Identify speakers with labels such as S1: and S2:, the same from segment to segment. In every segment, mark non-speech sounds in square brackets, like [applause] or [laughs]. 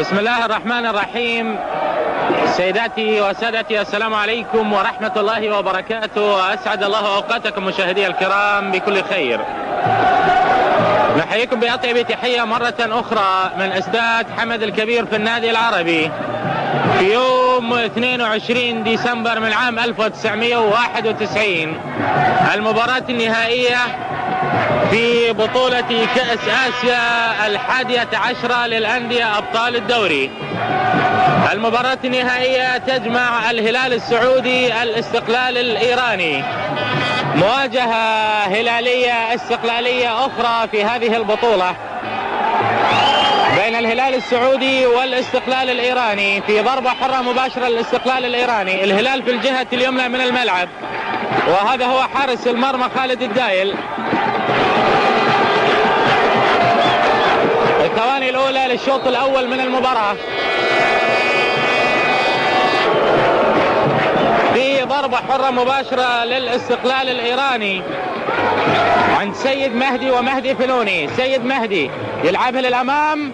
S1: بسم الله الرحمن الرحيم. سيداتي وسادتي السلام عليكم ورحمة الله وبركاته. أسعد الله أوقاتكم مشاهدي الكرام بكل خير. نحييكم بأطيب تحية مرة أخرى من استاد حمد الكبير في النادي العربي. في يوم 22 ديسمبر من عام 1991 المباراة النهائية في بطولة كأس آسيا الحادية عشرة للأندية أبطال الدوري. المباراة النهائية تجمع الهلال السعودي الاستقلال الإيراني. مواجهة هلالية استقلالية أخرى في هذه البطولة. بين الهلال السعودي والاستقلال الإيراني في ضربة حرة مباشرة للاستقلال الإيراني. الهلال في الجهة اليمنى من الملعب. وهذا هو حارس المرمى خالد الدايل. الثواني الأولى للشوط الأول من المباراة. في ضربة حرة مباشرة للاستقلال الإيراني. عند سيد مهدي ومهدي فنوني. سيد مهدي يلعبها للأمام.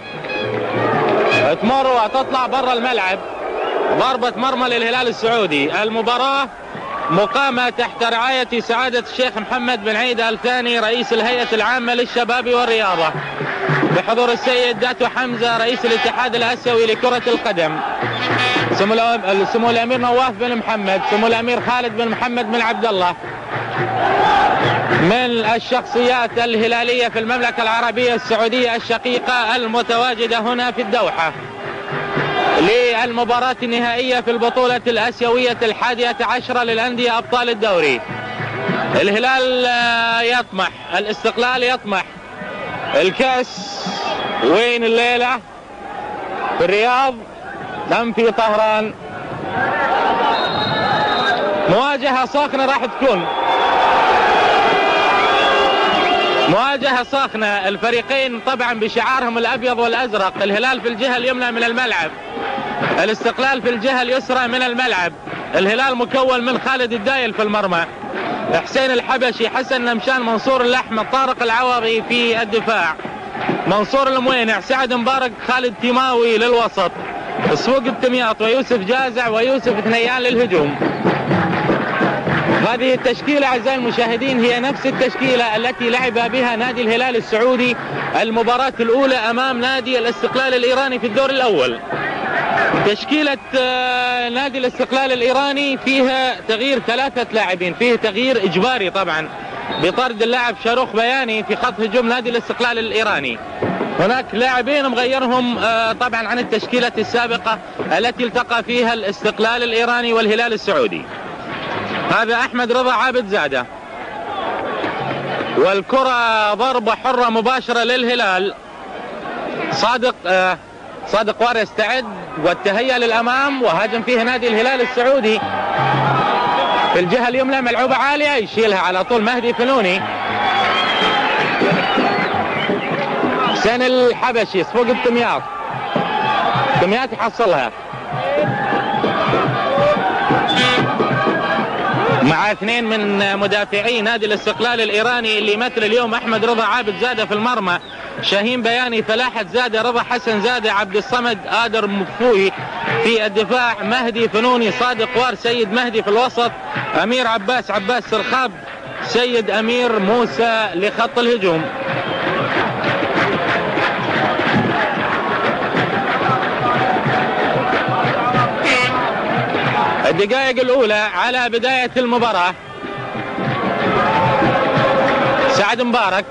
S1: تمر وتطلع برا الملعب. ضربة مرمى للهلال السعودي. المباراة مقامة تحت رعاية سعادة الشيخ محمد بن عيد آل ثاني رئيس الهيئة العامة للشباب والرياضة. بحضور السيد داتو حمزة رئيس الاتحاد الآسيوي لكرة القدم. سمو سمو الأمير نواف بن محمد سمو الأمير خالد بن محمد بن عبد الله. من الشخصيات الهلالية في المملكة العربية السعودية الشقيقة المتواجدة هنا في الدوحة للمباراة النهائية في البطولة الآسيوية الحادية عشرة للأندية أبطال الدوري. الهلال يطمح الاستقلال يطمح. الكأس وين الليلة؟ في الرياض أم في طهران. مواجهة ساخنة راح تكون. مواجهة ساخنة. الفريقين طبعا بشعارهم الأبيض والأزرق. الهلال في الجهة اليمنى من الملعب. الاستقلال في الجهة اليسرى من الملعب. الهلال مكون من خالد الدايل في المرمى. حسين الحبشي حسن نمشان منصور الأحمد طارق العوضي في الدفاع. منصور الموينع سعد مبارك خالد تيماوي للوسط. سوق التمياط ويوسف جازع ويوسف ثنيان للهجوم. هذه التشكيلة أعزائي المشاهدين هي نفس التشكيلة التي لعب بها نادي الهلال السعودي المباراة الأولى أمام نادي الاستقلال الإيراني في الدور الأول. تشكيلة نادي الاستقلال الإيراني فيها تغيير ثلاثة لاعبين فيه تغيير إجباري طبعا بطرد اللاعب شاروخ بياني في خط هجوم نادي الاستقلال الإيراني. هناك لاعبين مغيرهم طبعا عن التشكيلة السابقة التي التقى فيها الاستقلال الإيراني والهلال السعودي. هذا أحمد رضا عابد زادة. والكرة ضربة حرة مباشرة للهلال. صادق آه صادق وار يستعد والتهيأ للأمام وهاجم فيه نادي الهلال السعودي. في الجهة اليمنى ملعوبة عالية يشيلها على طول مهدي فنوني. حسين الحبشي فوق التمياط التمياط يحصلها. مع اثنين من مدافعي نادي الاستقلال الايراني اللي يمثل اليوم احمد رضا عابد زاده في المرمى شاهين بياني فلاحة زاده رضا حسن زاده عبد الصمد آدر مفوي في الدفاع مهدي فنوني صادق وار سيد مهدي في الوسط أمير عباس عباس سرخاب سيد أمير موسى لخط الهجوم. الدقائق الأولى على بداية المباراة. سعد مبارك.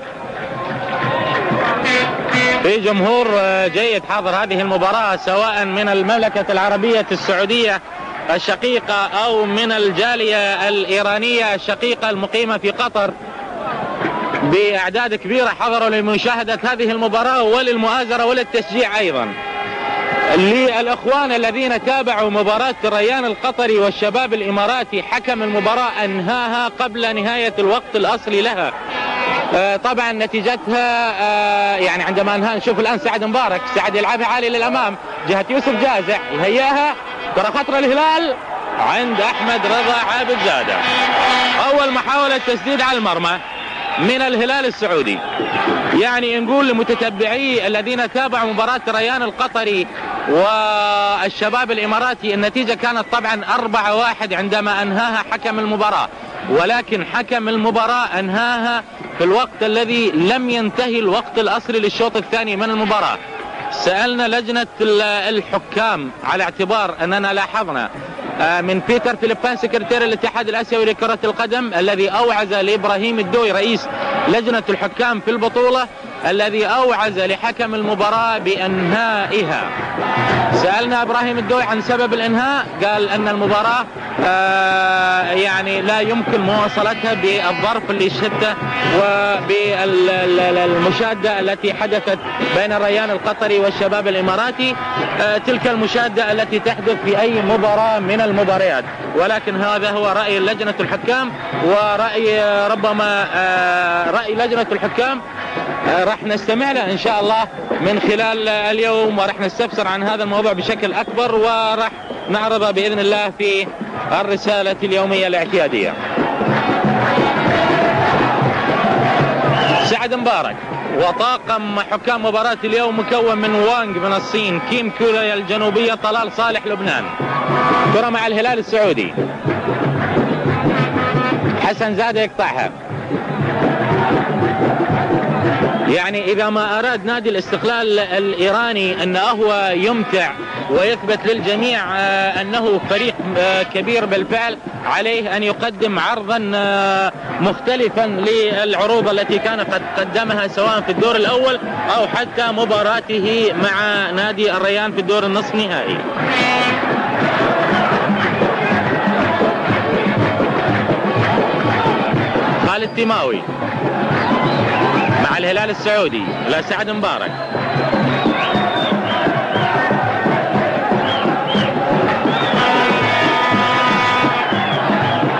S1: في جمهور جيد حاضر هذه المباراة سواء من المملكة العربية السعودية الشقيقة أو من الجالية الإيرانية الشقيقة المقيمة في قطر. بأعداد كبيرة حضروا لمشاهدة هذه المباراة وللمؤازرة وللتشجيع أيضا. للأخوان الذين تابعوا مباراة الريان القطري والشباب الإماراتي حكم المباراة أنهاها قبل نهاية الوقت الأصلي لها. آه طبعا نتيجتها آه يعني عندما انهى نشوف الآن سعد مبارك. سعد يلعبها عالي للأمام. جهة يوسف جازع يهياها ترى خطر الهلال عند أحمد رضا عابد زادة أول محاولة تسديد على المرمى من الهلال السعودي. يعني نقول لمتتبعي الذين تابعوا مباراة ريان القطري والشباب الإماراتي النتيجة كانت طبعا أربعة واحد عندما أنهاها حكم المباراة. ولكن حكم المباراة أنهاها في الوقت الذي لم ينتهي الوقت الأصلي للشوط الثاني من المباراة. سألنا لجنة الحكام على اعتبار أننا لاحظنا من بيتر فيليبان سكرتير الاتحاد الآسيوي لكرة القدم الذي أوعز لإبراهيم الدوي رئيس لجنة الحكام في البطولة. الذي أوعز لحكم المباراة بإنهائها. سألنا إبراهيم الدوي عن سبب الإنهاء قال أن المباراة آه، يعني لا يمكن مواصلتها بالظرف اللي شهدته وبالمشادة التي حدثت بين الريان القطري والشباب الإماراتي. آه، تلك المشادة التي تحدث في أي مباراة من المباريات. ولكن هذا هو رأي لجنة الحكام ورأي ربما آه، رأي لجنة الحكام راح نستمع له إن شاء الله من خلال اليوم وراح نستفسر عن هذا الموضوع بشكل أكبر وراح نعرضه بإذن الله في الرسالة اليومية الاعتيادية. سعد مبارك وطاقم حكام مباراة اليوم مكون من وانغ من الصين كيم كوريا الجنوبية طلال صالح لبنان. كرة مع الهلال السعودي. حسن زاد يقطعها. يعني إذا ما أراد نادي الاستقلال الإيراني أنه هو يمتع ويثبت للجميع آه، أنه فريق آه، كبير بالفعل عليه أن يقدم عرضا آه، مختلفا للعروض التي كان قد قدمها سواء في الدور الأول أو حتى مباراته مع نادي الريان في الدور النصف نهائي خالد تيماوي. مع الهلال السعودي. لسعد مبارك.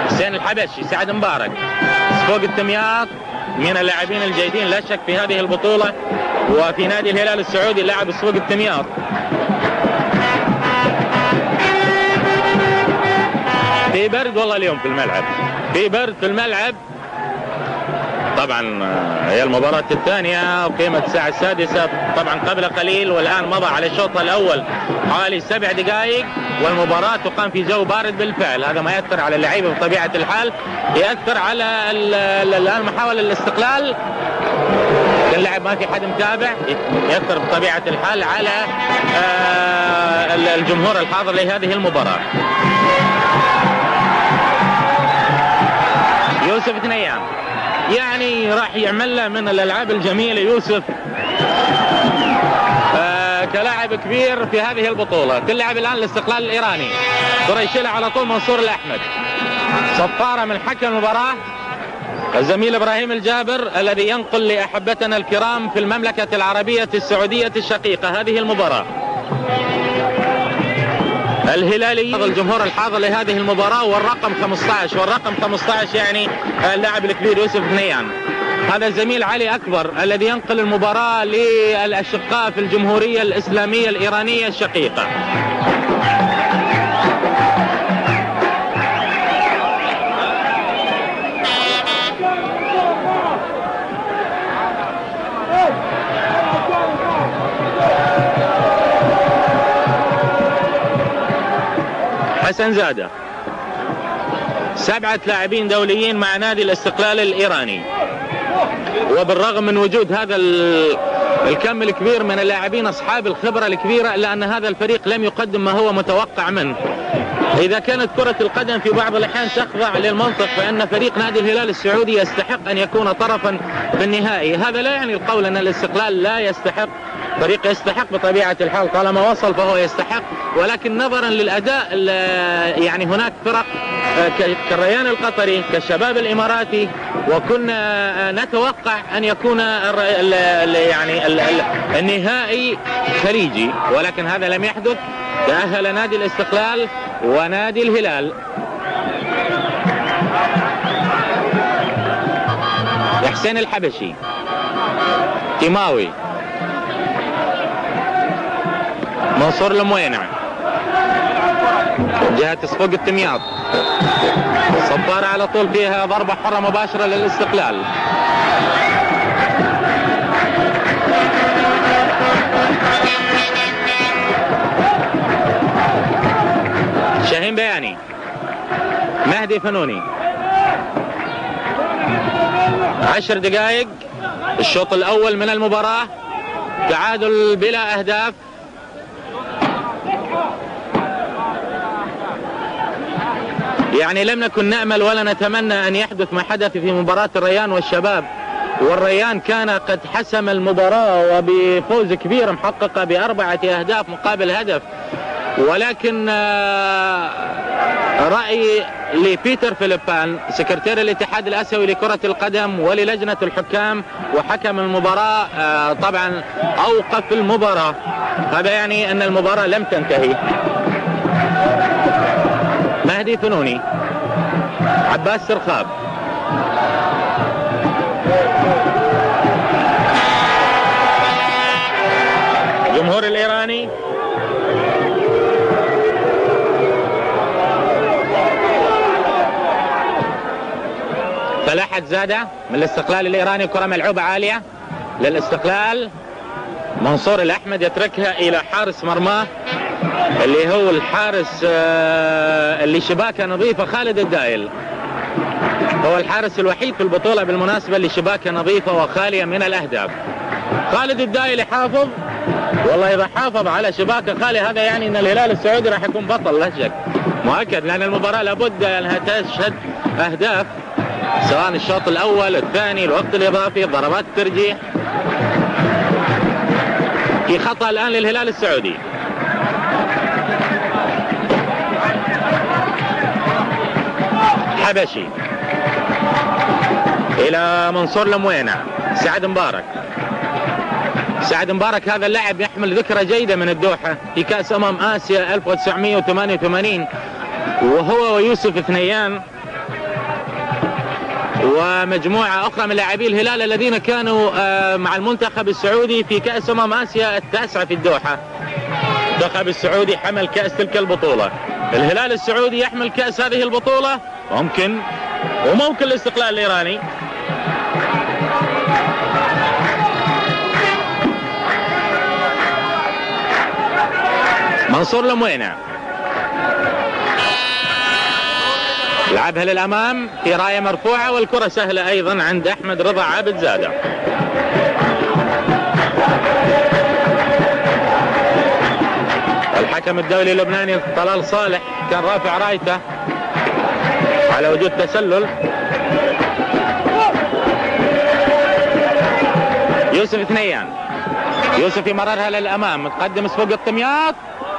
S1: حسين الحبشي سعد مبارك. فوق التمياط من اللاعبين الجيدين لا شك في هذه البطولة وفي نادي الهلال السعودي لاعب سوق التمياط في برد والله اليوم في الملعب. في برد في الملعب. طبعا آه، هي المباراة الثانية وقيمة الساعة السادسة. طبعا قبل قليل والآن مضى على الشوط الأول حوالي سبع دقائق والمباراة تقام في جو بارد بالفعل. هذا ما يأثر على اللعيبة بطبيعة الحال يأثر على الآن محاولة الاستقلال. اللعب ما في حد متابع يأثر بطبيعة الحال على آه، الجمهور الحاضر لهذه المباراة. يوسف ثنيان يعني راح يعمل له من الألعاب الجميلة يوسف. آه كلاعب كبير في هذه البطولة. تلعب الآن الاستقلال الإيراني. كره يشيلها على طول منصور الأحمد. صفارة من حكم المباراة. الزميل إبراهيم الجابر الذي ينقل لأحبتنا الكرام في المملكة العربية السعودية الشقيقة. هذه المباراة. الهلالي الجمهور الحاضر لهذه المباراة والرقم 15 والرقم 15 يعني اللاعب الكبير يوسف نيان. هذا الزميل علي أكبر الذي ينقل المباراة للأشقاء في الجمهورية الإسلامية الإيرانية الشقيقة. حسن زادة. سبعة لاعبين دوليين مع نادي الاستقلال الإيراني. وبالرغم من وجود هذا الكم الكبير من اللاعبين أصحاب الخبرة الكبيرة إلا أن هذا الفريق لم يقدم ما هو متوقع منه. إذا كانت كرة القدم في بعض الأحيان تخضع للمنطق فإن فريق نادي الهلال السعودي يستحق أن يكون طرفا في النهائي. هذا لا يعني القول أن الاستقلال لا يستحق فريق يستحق بطبيعة الحال طالما وصل فهو يستحق. ولكن نظرا للأداء يعني هناك فرق آه، كالريان القطري كالشباب الإماراتي وكنا نتوقع أن يكون يعني النهائي خليجي. ولكن هذا لم يحدث. تأهل نادي الاستقلال ونادي الهلال. حسين الحبشي تيماوي. منصور الموينع جهة صفوق التمياط صفارة على طول فيها ضربة حرة مباشرة للاستقلال. شاهين بياني. مهدي فنوني. عشر دقائق. الشوط الأول من المباراة. تعادل بلا أهداف. يعني لم نكن نأمل ولا نتمنى أن يحدث ما حدث في مباراة الريان والشباب. والريان كان قد حسم المباراة وبفوز كبير محققة بأربعة أهداف مقابل هدف. ولكن آه، رأي لبيتر فيليبان سكرتير الاتحاد الآسيوي لكرة القدم وللجنة الحكام وحكم المباراة آه، طبعا أوقف المباراة. هذا يعني أن المباراة لم تنتهي. مهدي فنوني عباس سرخاب. الجمهور الإيراني. فلاحة زادة من الاستقلال الإيراني كرة ملعوبة عالية للاستقلال. منصور الأحمد يتركها إلى حارس مرماه. اللي هو الحارس آه، اللي شباكه نظيفة خالد الدايل. هو الحارس الوحيد في البطولة بالمناسبة اللي شباكه نظيفة وخالية من الأهداف. خالد الدايل يحافظ والله إذا حافظ على شباكه خالية هذا يعني أن الهلال السعودي راح يكون بطل لا شك. مؤكد لأن المباراة لابد أنها تشهد أهداف سواء الشوط الأول الثاني الوقت الإضافي ضربات الترجيح. في خطأ الآن للهلال السعودي. حبشي إلى منصور لموينة. سعد مبارك. سعد مبارك هذا اللاعب يحمل ذكرى جيدة من الدوحة في كأس أمم آسيا 1988 وهو ويوسف ثنيان ومجموعة أخرى من لاعبي الهلال الذين كانوا آه، مع المنتخب السعودي في كأس أمم آسيا التاسعة في الدوحة. المنتخب السعودي حمل كأس تلك البطولة. الهلال السعودي يحمل كأس هذه البطولة. ممكن. وممكن الاستقلال الإيراني. منصور لموينة. لعبها للأمام. في راية مرفوعة والكرة سهلة أيضا عند أحمد رضا عابد زادة. الحكم الدولي اللبناني طلال صالح كان رافع رأيته. على وجود تسلل. يوسف ثنيان يوسف يمررها للأمام متقدم سفوق الطمياط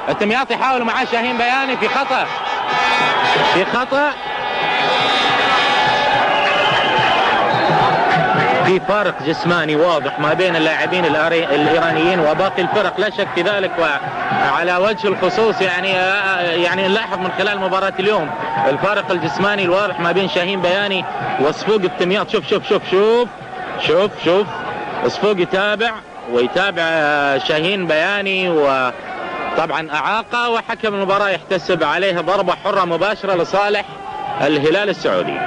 S1: الطمياط يحاول معاه شاهين بياني في خطأ. في خطأ. في فارق جسماني واضح ما بين اللاعبين الإيرانيين وباقي الفرق لا شك في ذلك وعلى وجه الخصوص يعني يعني نلاحظ من خلال مباراة اليوم الفارق الجسماني الواضح ما بين شاهين بياني وصفوق التمياط. شوف شوف شوف شوف شوف شوف. صفوق يتابع ويتابع شاهين بياني وطبعا أعاقه وحكم المباراة يحتسب عليها ضربة حرة مباشرة لصالح الهلال السعودي.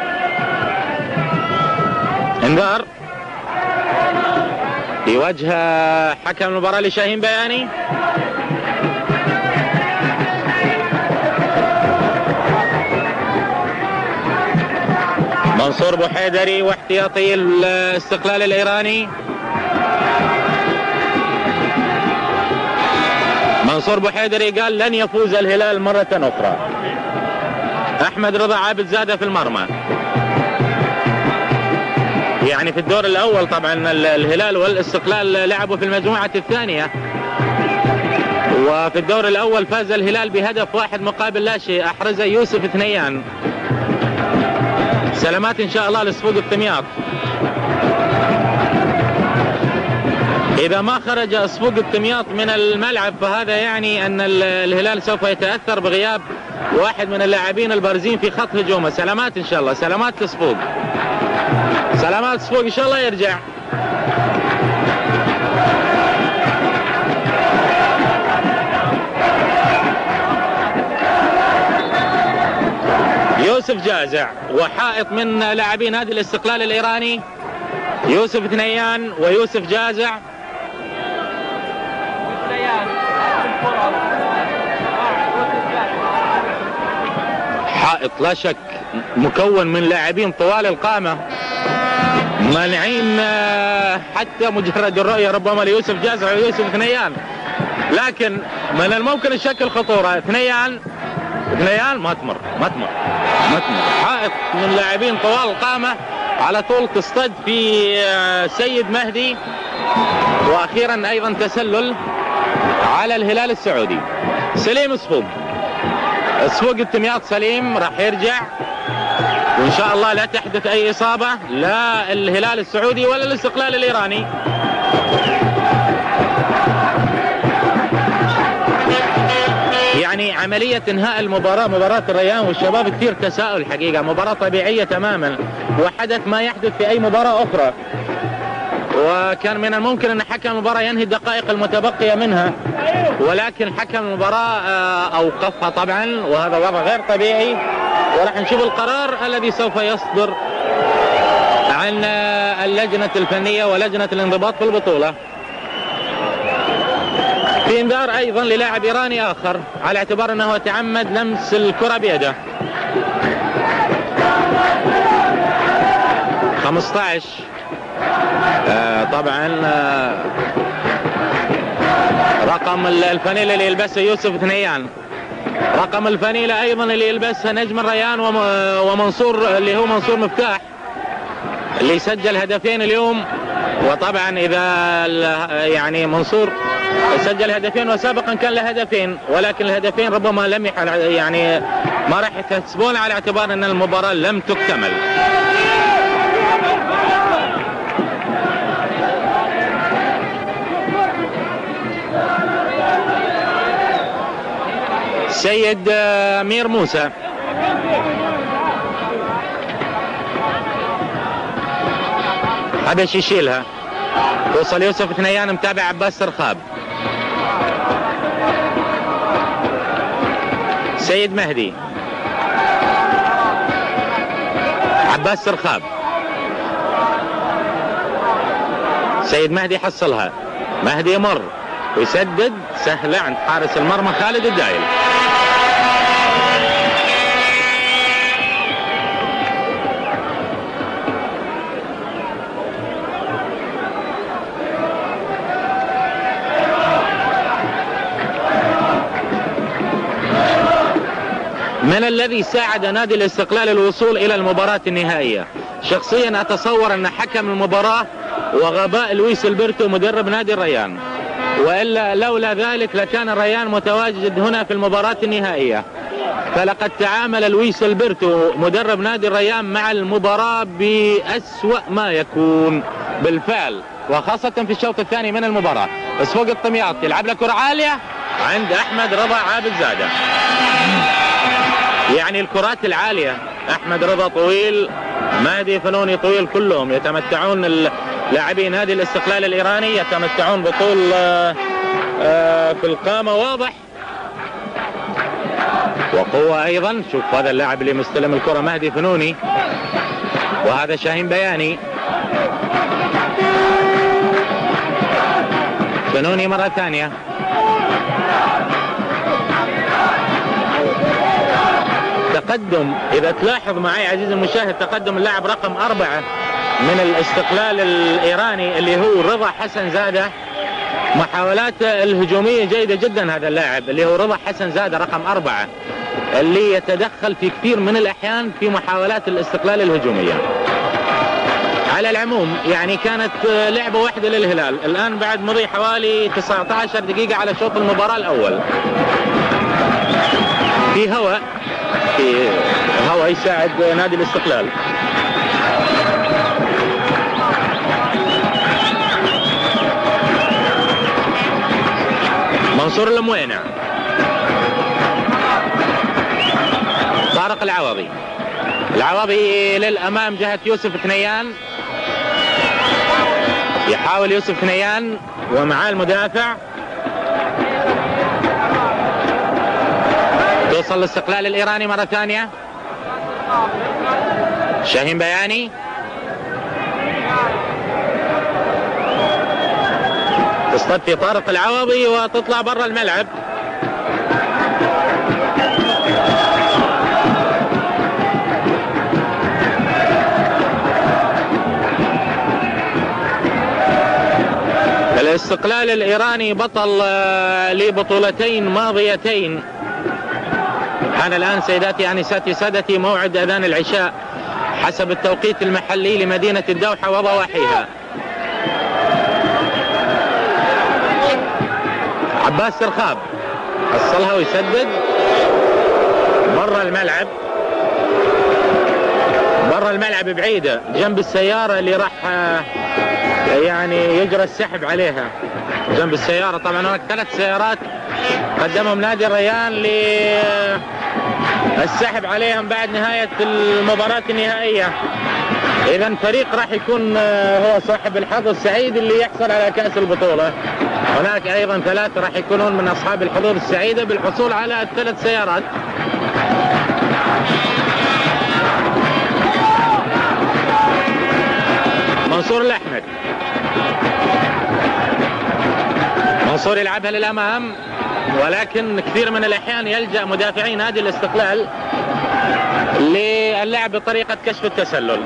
S1: إنذار. في وجه حكم المباراة لشاهين بياني. منصور بوحيدري واحتياطي الاستقلال الإيراني. منصور بوحيدري قال لن يفوز الهلال مرة أخرى. أحمد رضا عابد زادة في المرمى. يعني في الدور الأول طبعا الهلال والاستقلال لعبوا في المجموعة الثانية. وفي الدور الأول فاز الهلال بهدف واحد مقابل لا شيء أحرز يوسف ثنيان سلامات إن شاء الله لصفوق الثمياط إذا ما خرج أصفوق التمياط من الملعب فهذا يعني أن الهلال سوف يتأثر بغياب واحد من اللاعبين البارزين في خط هجومه. سلامات إن شاء الله. سلامات لصفوق. سلامات صفوق إن شاء الله يرجع. يوسف جازع وحائط من لاعبي نادي الاستقلال الإيراني يوسف ثنيان ويوسف جازع. حائط لا شك مكون من لاعبين طوال القامة مانعين آه، حتى مجرد الرؤية ربما ليوسف جازع ويوسف ثنيان لكن من الممكن يشكل خطورة ثنيان ثنيان ما تمر ما تمر ما تمر. حائط من لاعبين طوال القامة على طول تصطد في آه، سيد مهدي. وأخيرا أيضا تسلل على الهلال السعودي. سليم صفوق صفوق التمياط سليم راح يرجع. وإن شاء الله لا تحدث أي إصابة لا الهلال السعودي ولا الاستقلال الإيراني. يعني عملية إنهاء المباراة مباراة الريان والشباب كثير تساؤل حقيقة مباراة طبيعية تماما وحدث ما يحدث في أي مباراة أخرى. وكان من الممكن أن حكم المباراة ينهي الدقائق المتبقية منها ولكن حكم المباراة آه، أوقفها طبعا وهذا وضع غير طبيعي. وراح نشوف القرار الذي سوف يصدر عن آه، اللجنة الفنية ولجنة الانضباط في البطولة. في انذار أيضا للاعب إيراني آخر على اعتبار أنه تعمد لمس الكرة بيده. 15 آه طبعا آه رقم الفانيلا اللي يلبسها يوسف ثنيان. رقم الفانيلا أيضا اللي يلبسها نجم الريان ومنصور اللي هو منصور مفتاح اللي سجل هدفين اليوم. وطبعا إذا يعني منصور سجل هدفين وسابقا كان له هدفين ولكن الهدفين ربما لم يعني ما راح يحسبون على اعتبار أن المباراة لم تكتمل. سيد أمير موسى. حبش يشيلها. توصل يوسف ثنيان متابع عباس سرخاب. سيد مهدي. عباس سرخاب. سيد مهدي حصلها. مهدي يمر. ويسدد سهلة عند حارس المرمى خالد الدايل. من الذي ساعد نادي الاستقلال الوصول إلى المباراة النهائية؟ شخصيا أتصور أن حكم المباراة وغباء لويس ألبرتو مدرب نادي الريان. وإلا لولا ذلك لكان الريان متواجد هنا في المباراة النهائية. فلقد تعامل لويس ألبرتو مدرب نادي الريان مع المباراة بأسوأ ما يكون. بالفعل. وخاصة في الشوط الثاني من المباراة. بس فوق الطمياط يلعب له كرة عالية. عند أحمد رضا عابد زادة. يعني الكرات العالية. أحمد رضا طويل مهدي فنوني طويل كلهم. يتمتعون لاعبي نادي الاستقلال الإيراني يتمتعون بطول آه، آه، في القامة. واضح؟ وقوة أيضا. شوف هذا اللاعب اللي مستلم الكرة مهدي فنوني. وهذا شاهين بياني. فنوني مرة ثانية. تقدم إذا تلاحظ معي عزيزي المشاهد تقدم اللاعب رقم أربعة من الاستقلال الإيراني اللي هو رضا حسن زادة. محاولاته الهجومية جيدة جدا هذا اللاعب اللي هو رضا حسن زادة رقم أربعة اللي يتدخل في كثير من الأحيان في محاولات الاستقلال الهجومية. على العموم يعني كانت لعبة واحدة للهلال. الآن بعد مضي حوالي 19 دقيقة على شوط المباراة الأول. في هواء في هواء يساعد نادي الاستقلال. منصور الموينع طارق العوضي. العوضي للأمام جهة يوسف ثنيان يحاول يوسف ثنيان ومعاه المدافع. يوصل الاستقلال الإيراني مرة ثانية. شاهين بياني. تصطفي طارق العوضي وتطلع برا الملعب. الاستقلال الإيراني بطل آه، لبطولتين ماضيتين. حان الآن سيداتي أنساتي سادتي موعد أذان العشاء حسب التوقيت المحلي لمدينة الدوحة وضواحيها. عباس سرخاب حصلها ويسدد برا الملعب. برا الملعب بعيدة جنب السيارة اللي راح آه، يعني يجرى السحب عليها. جنب السيارة طبعا هناك ثلاث سيارات قدمهم نادي الريان للسحب عليهم بعد نهاية المباراة النهائية. اذا فريق راح يكون آه، هو صاحب الحظ السعيد اللي يحصل على كأس البطولة. هناك أيضا ثلاثة راح يكونون من أصحاب الحظوظ السعيدة بالحصول على الثلاث سيارات. منصور الأحمد. منصور يلعبها للأمام. ولكن كثير من الأحيان يلجأ مدافعي نادي الاستقلال للعب بطريقة كشف التسلل.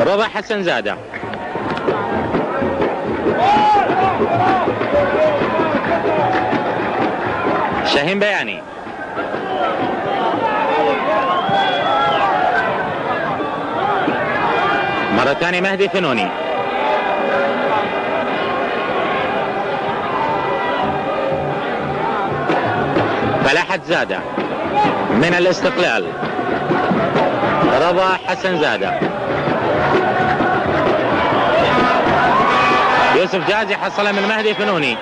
S1: رضا حسن زاده. شاهين بياني. مرة ثانية مهدي فنوني. فلاحة زادة. من الاستقلال. رضا حسن زادة. يوسف جازي حصلها من مهدي فنوني.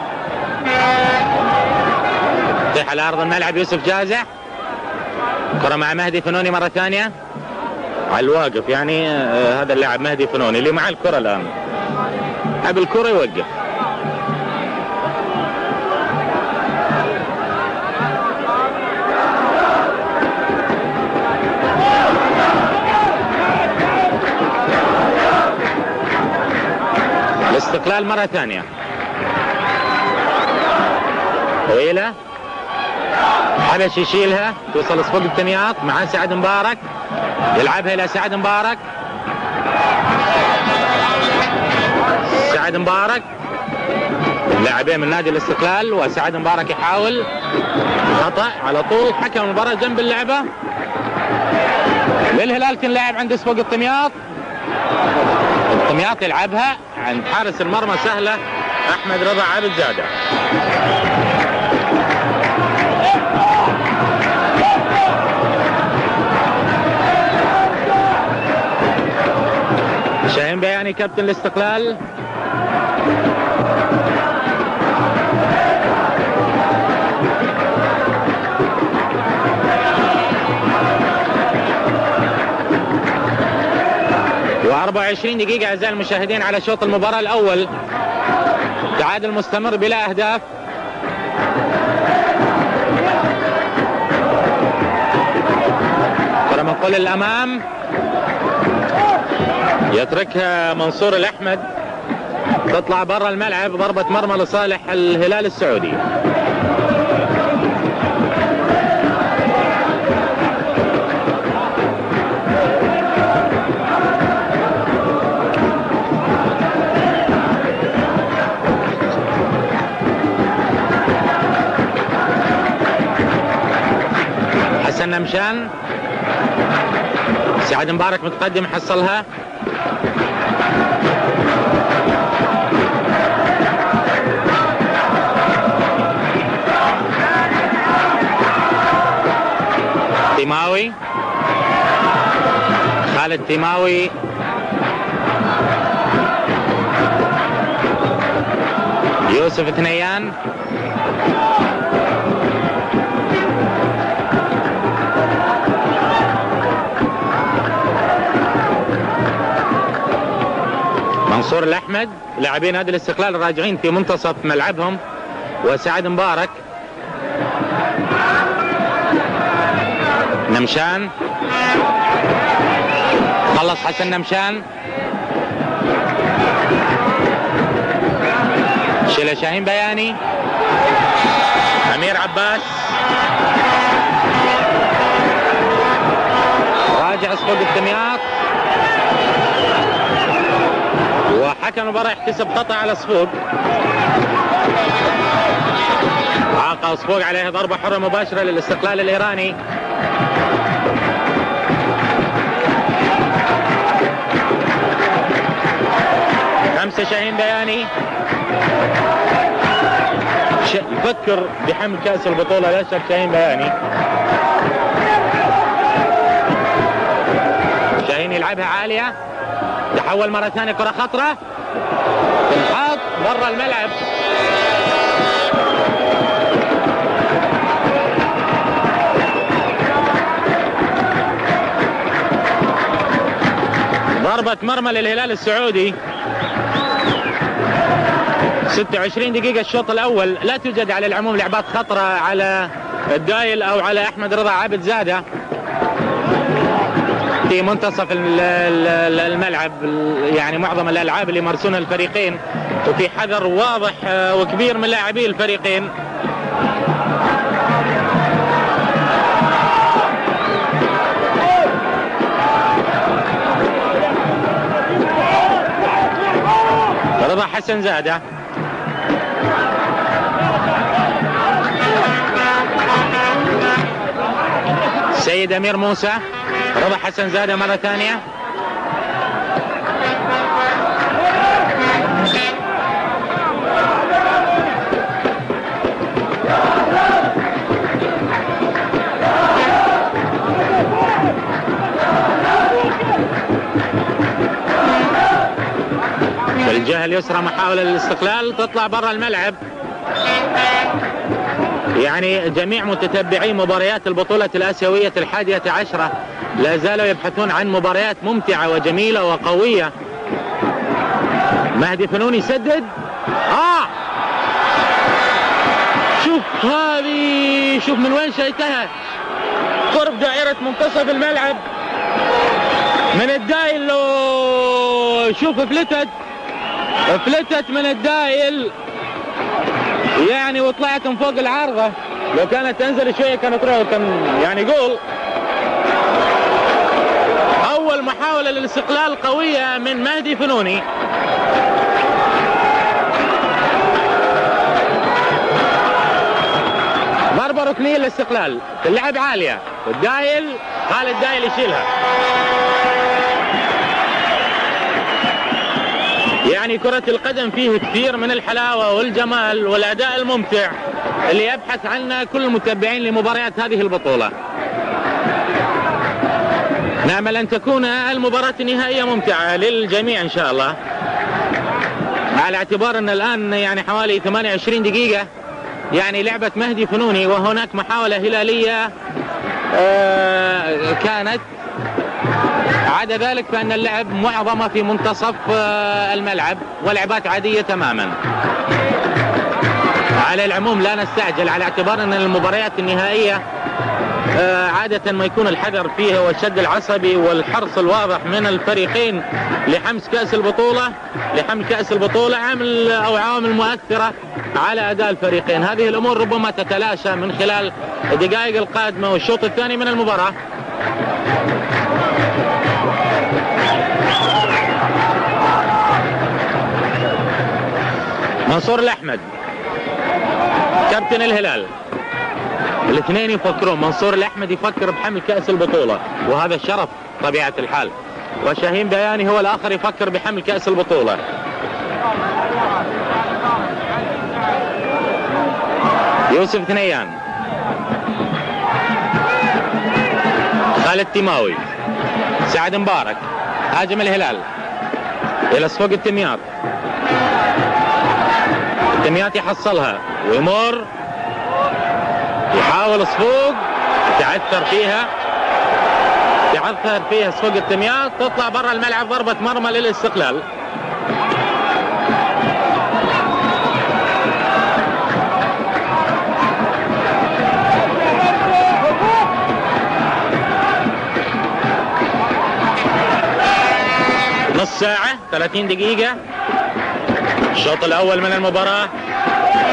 S1: يطيح على أرض الملعب يوسف جازع كرة مع مهدي فنوني مرة ثانية. على الواقف يعني آه هذا اللاعب مهدي فنوني اللي مع الكرة الآن. لعب الكرة يوقف. الاستقلال مرة ثانية. طويلة حبش يشيلها توصل صفوق التمياط مع سعد مبارك. يلعبها إلى سعد مبارك. سعد مبارك. لاعبين من نادي الاستقلال وسعد مبارك يحاول. خطأ على طول. حكم المباراة جنب اللعبة. للهلال كان لاعب عند سفوق الطمياط. الطمياط يلعبها عند حارس المرمى سهلة أحمد رضا عابد زادة. شاهين بياني كابتن الاستقلال. و24 دقيقة أعزائي المشاهدين على شوط المباراة الأول. تعادل مستمر بلا أهداف. كرة منقول للأمام يتركها منصور الأحمد. تطلع برا الملعب ضربة مرمى لصالح الهلال السعودي. حسن نمشان. سعد مبارك متقدم حصلها. تيماوي خالد تيماوي يوسف ثنيان منصور الاحمد لاعبين نادي الاستقلال راجعين في منتصف ملعبهم. وسعد مبارك. نمشان؟ خلص حسن نمشان؟ شيله شاهين بياني؟ أمير عباس؟ يرجع صفوق الدمياط. وحكم المباراة يحتسب خطأ على صفوق عاقة صفوق عليه ضربة حرة مباشرة للاستقلال الإيراني. خمسة شاهين بياني. يفكر بحمل كأس البطولة لا شك شاهين بياني. شاهين يلعبها عالية. تحول مرة ثانية كرة خطرة. تنحط برا الملعب. ضربة مرمى للهلال السعودي. 26 دقيقة الشوط الأول. لا توجد على العموم لعبات خطرة على الدايل أو على أحمد رضا عابد زادة في منتصف الملعب. يعني معظم الألعاب اللي يمارسونها الفريقين. وفي حذر واضح آه، وكبير من لاعبي الفريقين. رضا حسن زادة. سيد امير موسى. رضا حسن زاده مرة ثانية. في الجهة اليسرى محاولة للاستقلال تطلع برا الملعب. يعني جميع متتبعي مباريات البطولة الآسيوية الحادية عشرة لا زالوا يبحثون عن مباريات ممتعة وجميلة وقوية. مهدي فنون يسدد. آه! شوف هذه شوف من وين شايتها. قرب دائرة منتصف الملعب. من الدايل شوف فلتت. فلتت من الدايل. يعني وطلعت من فوق العارضة. لو كانت تنزل شوية كانت كان يعني جول أول محاولة للاستقلال قوية من مهدي فنوني. ضربة ركنية للاستقلال. اللعب عالية. والدايل خالد دايل يشيلها. يعني كرة القدم فيه كثير من الحلاوة والجمال والأداء الممتع اللي يبحث عنه كل المتابعين لمباريات هذه البطولة. نامل أن تكون المباراة النهائية ممتعة للجميع إن شاء الله. على اعتبار أن الآن يعني حوالي 28 دقيقة يعني لعبة مهدي فنوني وهناك محاولة هلالية آه، كانت عدا ذلك فإن اللعب معظمه في منتصف آه، الملعب ولعبات عادية تماما. على العموم لا نستعجل على اعتبار أن المباريات النهائية آه، عادة ما يكون الحذر فيها والشد العصبي والحرص الواضح من الفريقين لحمس كأس البطولة لحمل كأس البطولة عامل أو عوامل مؤثرة على أداء الفريقين. هذه الأمور ربما تتلاشى من خلال الدقائق القادمة والشوط الثاني من المباراة. منصور الأحمد كابتن الهلال. الاثنين يفكرون منصور الأحمد يفكر بحمل كأس البطولة وهذا شرف طبيعة الحال. وشاهين بياني هو الآخر يفكر بحمل كأس البطولة. يوسف ثنيان خالد تيماوي. سعد مبارك. هاجم الهلال. إلى صفوق التمياط التمياط يحصلها. ويمر يحاول صفوق تعثر فيها. تعثر فيها صفوق التمياط تطلع برا الملعب ضربة مرمى للاستقلال. نص ساعة 30 دقيقة. الشوط الأول من المباراة.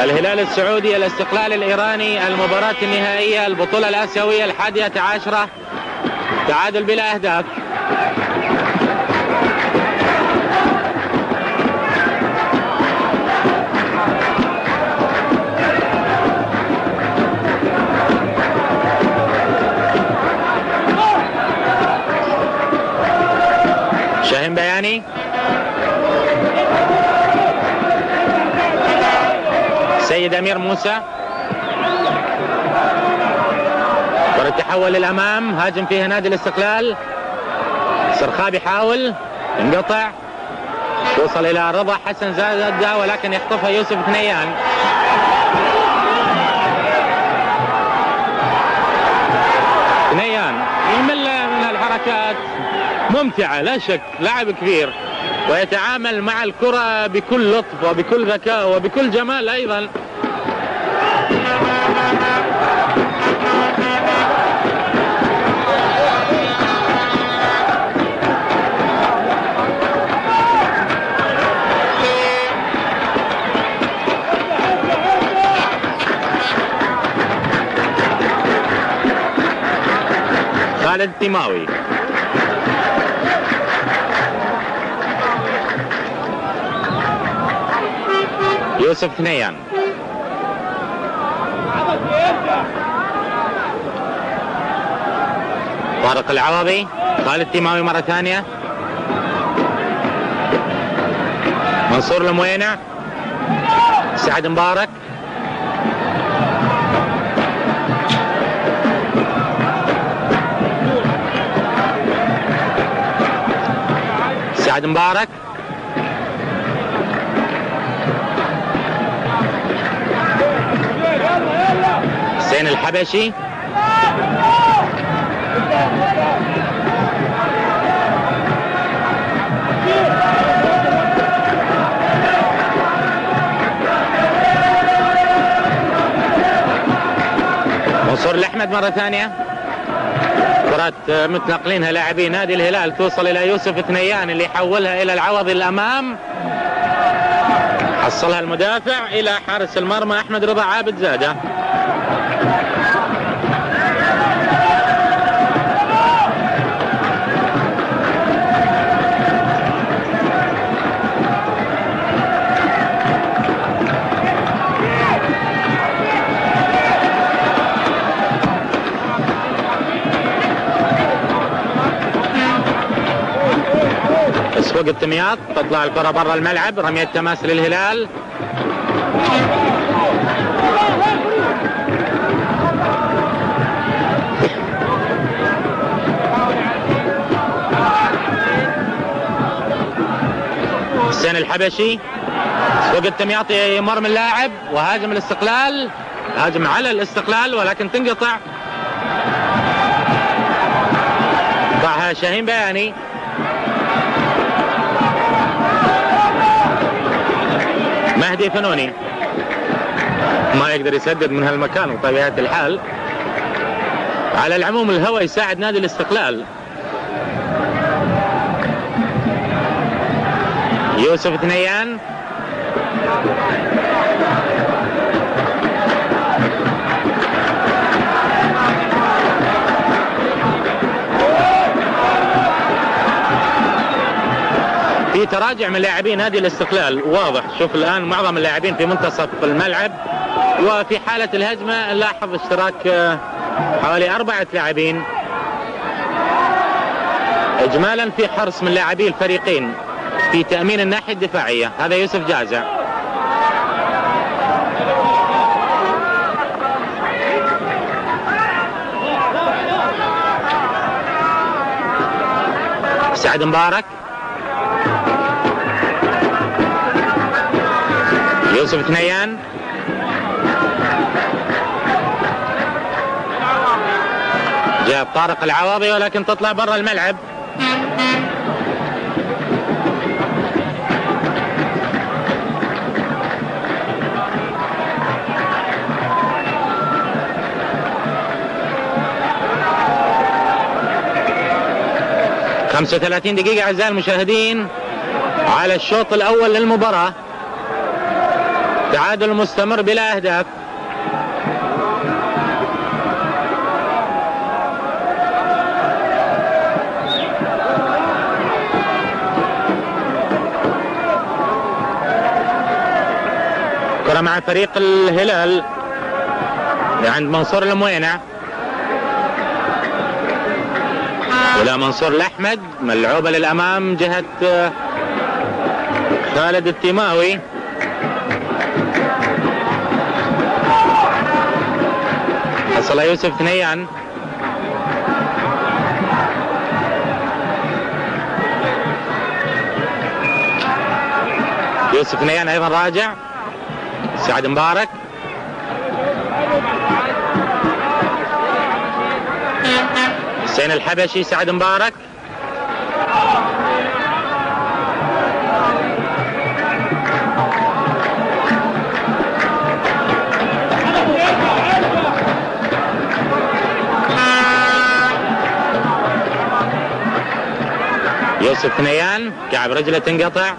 S1: الهلال السعودي الاستقلال الإيراني المباراة النهائية البطولة الآسيوية الحادية عشرة. تعادل بلا أهداف. شاهين بياني. سيد أمير موسى. كرة تحول للأمام هاجم فيها نادي الاستقلال. سرخاب يحاول انقطع. توصل إلى رضا حسن زادة ولكن يخطفها يوسف ثنيان ثنيان يمل من الحركات؟ ممتعة لا شك لاعب كبير. ويتعامل مع الكرة بكل لطف وبكل ذكاء وبكل جمال أيضا. خالد التيماوي يوسف ثنيان طارق العوضي خالد التيماوي مرة ثانية. منصور الموينع سعد مبارك. سعد مبارك. حسين الحبشي. منصور الأحمد مرة ثانية. كرات متنقلينها لاعبي نادي الهلال توصل إلى يوسف ثنيان اللي يحولها إلى العوض الأمام. حصلها المدافع إلى حارس المرمى أحمد رضا عابد زاده. فوق التمياط تطلع الكرة برا الملعب رمية تماس للهلال. حسين الحبشي فوق التمياط يمر من لاعب وهاجم الاستقلال. هاجم على الاستقلال ولكن تنقطع. ضعها شاهين بياني. مهدي فنوني. ما يقدر يسدد من هالمكان بطبيعة الحال. على العموم الهوى يساعد نادي الاستقلال. يوسف ثنيان تراجع من لاعبي نادي الاستقلال. واضح. شوف الآن معظم اللاعبين في منتصف الملعب. وفي حالة الهجمة نلاحظ اشتراك حوالي أربعة لاعبين. إجمالا في حرص من لاعبي الفريقين في تأمين الناحية الدفاعية. هذا يوسف جازع. سعد مبارك. يوسف ثنيان جاب طارق العواضي ولكن تطلع برا الملعب. خمسة وثلاثين دقيقة أعزائي المشاهدين على الشوط الأول للمباراة. تعادل مستمر بلا أهداف. كرة مع فريق الهلال. عند منصور الموينع إلى منصور الأحمد ملعوبة للأمام جهة آه، خالد التيماوي. حصل يوسف ثنيان يوسف ثنيان أيضا راجع. سعد مبارك. حسين الحبشي سعد مبارك. يوسف ثنيان كعب رجله تنقطع.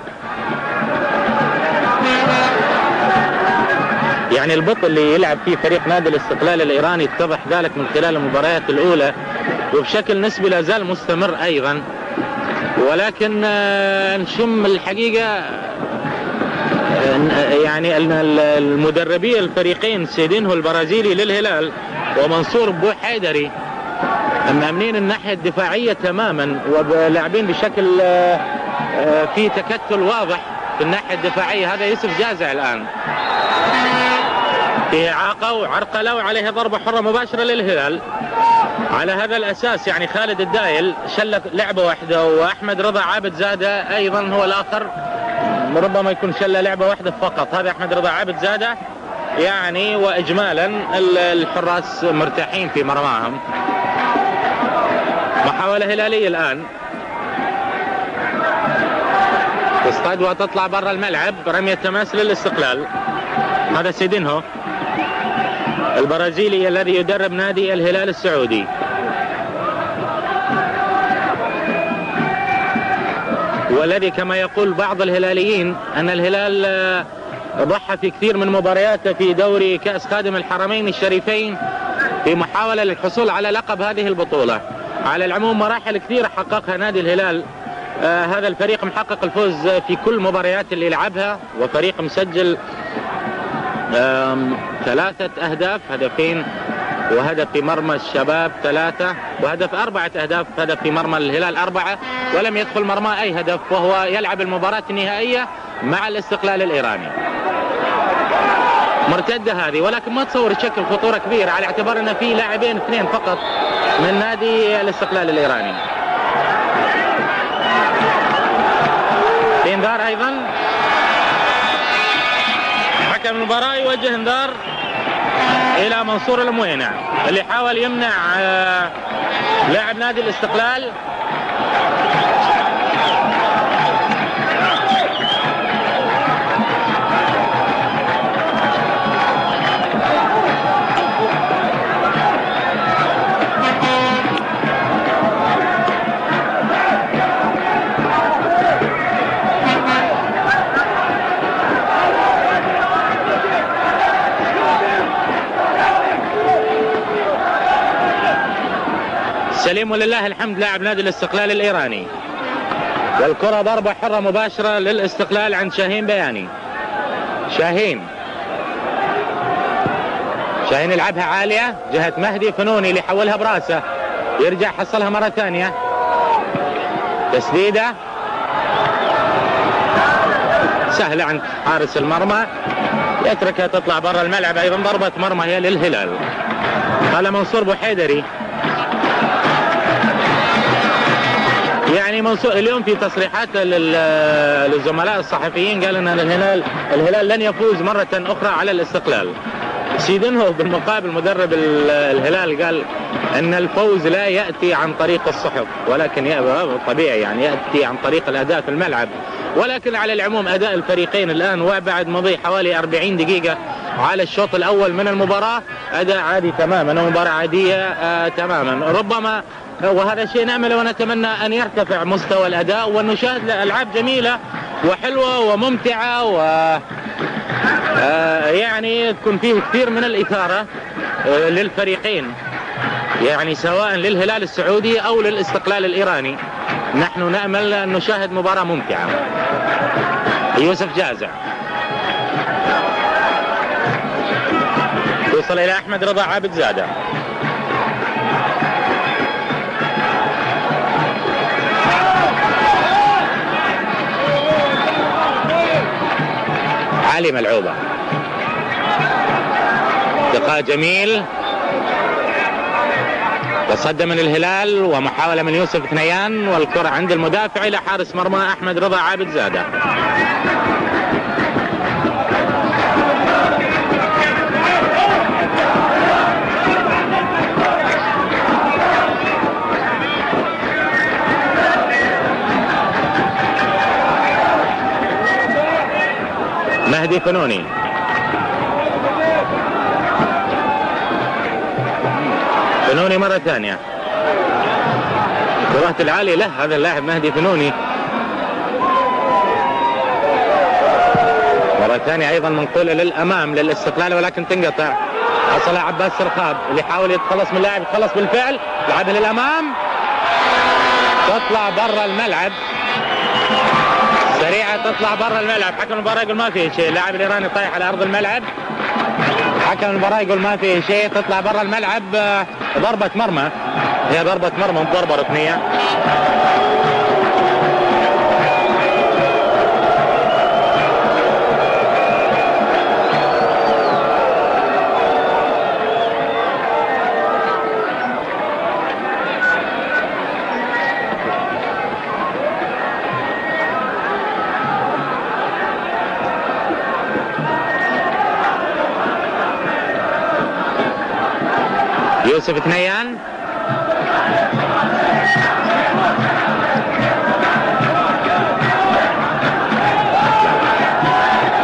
S1: يعني البطء اللي يلعب فيه فريق نادي الاستقلال الإيراني اتضح ذلك من خلال المباريات الأولى وبشكل نسبي لا زال مستمر أيضا. ولكن آه، نشم الحقيقة آه، يعني المدربي الفريقين سيدينهو البرازيلي للهلال ومنصور بو حيدري مأمنين الناحية الدفاعية تماما ولاعبين بشكل آه، في تكتل واضح في الناحية الدفاعية. هذا يوسف جازع الآن. فيه إعاقة وعرقلة وعليه ضربة حرة مباشرة للهلال. على هذا الأساس يعني خالد الدايل شل لعبة واحدة وأحمد رضا عابد زادة أيضا هو الآخر. ربما يكون شل لعبة واحدة فقط. هذا أحمد رضا عابد زادة يعني وإجمالا الحراس مرتاحين في مرماهم. محاولة هلالية الآن. تصطاد وتطلع برا الملعب. رمية تماس للاستقلال. هذا سيدينهو. البرازيلي الذي يدرب نادي الهلال السعودي. والذي كما يقول بعض الهلاليين أن الهلال آه، ضحى في كثير من مبارياته في دوري كأس خادم الحرمين الشريفين في محاولة للحصول على لقب هذه البطولة. على العموم مراحل كثيرة حققها نادي الهلال. آه هذا الفريق محقق الفوز في كل مباريات اللي لعبها وفريق مسجل ثلاثة أهداف هدفين وهدف في مرمى الشباب ثلاثة وهدف أربعة أهداف هدف في مرمى الهلال أربعة ولم يدخل مرمى أي هدف وهو يلعب المباراة النهائية مع الاستقلال الإيراني. مرتدة هذه ولكن ما تصور تشكل خطورة كبيرة على اعتبار أن في لاعبين اثنين فقط من نادي الاستقلال الإيراني. في انذار أيضا. حكم المباراة يوجه انذار إلى منصور الموينع اللي حاول يمنع آه، لاعب نادي الاستقلال سليم ولله الحمد لاعب نادي الاستقلال الإيراني. والكرة ضربة حرة مباشرة للاستقلال عند شاهين بياني. شاهين. شاهين يلعبها عالية جهة مهدي فنوني اللي حولها برأسه. يرجع حصلها مرة ثانية. تسديدة. سهلة عند حارس المرمى. يتركها تطلع برا الملعب أيضا ضربة مرمى هي للهلال. قال منصور بوحيدري. منصور اليوم في تصريحات للزملاء الصحفيين قال إن الهلال الهلال لن يفوز مرة أخرى على الاستقلال. سيدنهو بالمقابل مدرب الهلال قال إن الفوز لا يأتي عن طريق الصحف ولكن طبيعي يعني يأتي عن طريق الأداء في الملعب. ولكن على العموم أداء الفريقين الآن وبعد مضي حوالي 40 دقيقة على الشوط الأول من المباراة أداء عادي تماما ومباراة عادية آه تماما. ربما وهذا شيء نأمله ونتمنى أن يرتفع مستوى الأداء وأن نشاهد ألعاب جميلة وحلوة وممتعة و آه، يعني تكون فيه كثير من الإثارة آه، للفريقين. يعني سواء للهلال السعودي أو للاستقلال الإيراني. نحن نأمل أن نشاهد مباراة ممتعة. يوسف جازع. يوصل إلى أحمد رضا عابد زادة. علي ملعوبة. لقاء جميل. تصدى من الهلال ومحاولة من يوسف ثنيان والكرة عند المدافع إلى حارس مرمى أحمد رضا عابد زادة. مهدي فنوني. فنوني مرة ثانية. كرات العالية له هذا اللاعب مهدي فنوني. مرة ثانية أيضا منقولة للأمام للاستقلال ولكن تنقطع. حصل عباس سرخاب اللي يحاول يتخلص من اللاعب يتخلص بالفعل. لعبها للأمام. تطلع برا الملعب. سريعة تطلع برا الملعب. حكم المباراة يقول ما في شيء. اللاعب الإيراني طايح على أرض الملعب. حكم المباراة يقول ما في شيء. تطلع برا الملعب ضربة مرمى. هي ضربة مرمى مو ضربة يوسف ثنيان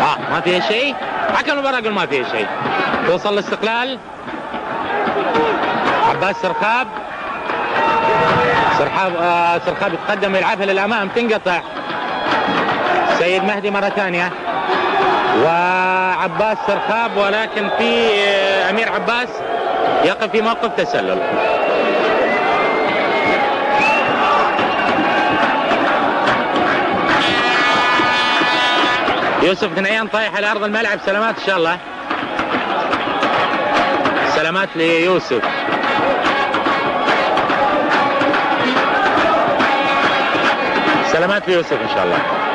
S1: آه ما فيها شيء؟ حكم المباراة يقول ما فيها شيء. توصل الاستقلال عباس سرخاب. سرخاب آه سرخاب يتقدم يلعبها للأمام. تنقطع. سيد مهدي مرة ثانية. وعباس سرخاب ولكن في آه أمير عباس. يقف في موقف تسلل. يوسف ثنيان طايح على أرض الملعب. سلامات إن شاء الله. سلامات ليوسف. سلامات ليوسف إن شاء الله.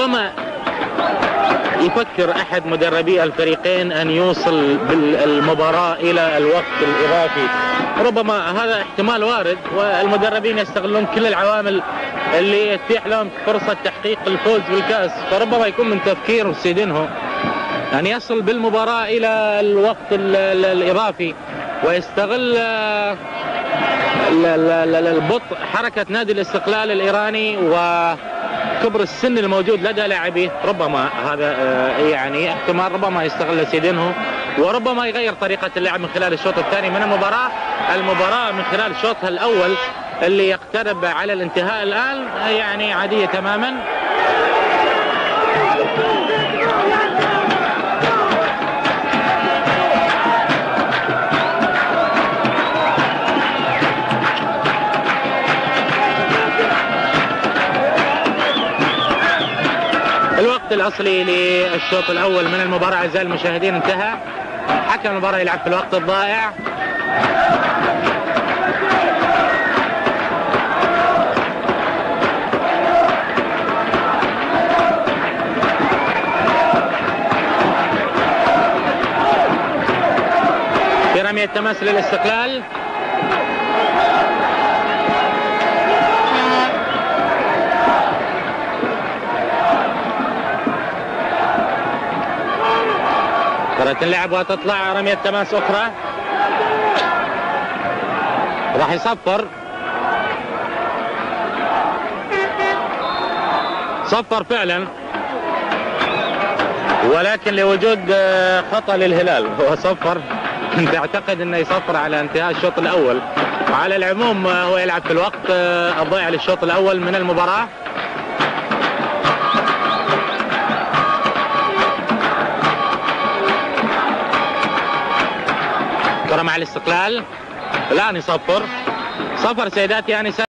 S1: ربما يفكر أحد مدربي الفريقين أن يوصل بالمباراة إلى الوقت الإضافي. ربما هذا احتمال وارد والمدربين يستغلون كل العوامل اللي يتيح لهم فرصة تحقيق الفوز بالكأس. فربما يكون من تفكير سيدينهو أن يصل بالمباراة إلى الوقت ال ال الإضافي ويستغل البطء حركة نادي الاستقلال الإيراني و كبر السن الموجود لدى لاعبيه. ربما هذا يعني احتمال ربما يستغل سيدينهو وربما يغير طريقة اللعب من خلال الشوط الثاني من المباراة. المباراة من خلال شوطها الأول اللي يقترب على الانتهاء الآن يعني عادية تماما. الأصلي للشوط الأول من المباراة أعزائي المشاهدين انتهى. حكم المباراة يلعب في الوقت الضائع. في رمية تماس للاستقلال. كرة اللعب وتطلع رمية تماس أخرى. راح يصفر. صفر فعلا. ولكن لوجود آه، خطأ للهلال. هو صفر. كنت [laughs] أعتقد إنه يصفر على انتهاء الشوط الأول. على العموم آه، هو يلعب في الوقت آه، الضائع للشوط الأول من المباراة. مع الاستقلال. الان يصفر صفر. سيداتي انسة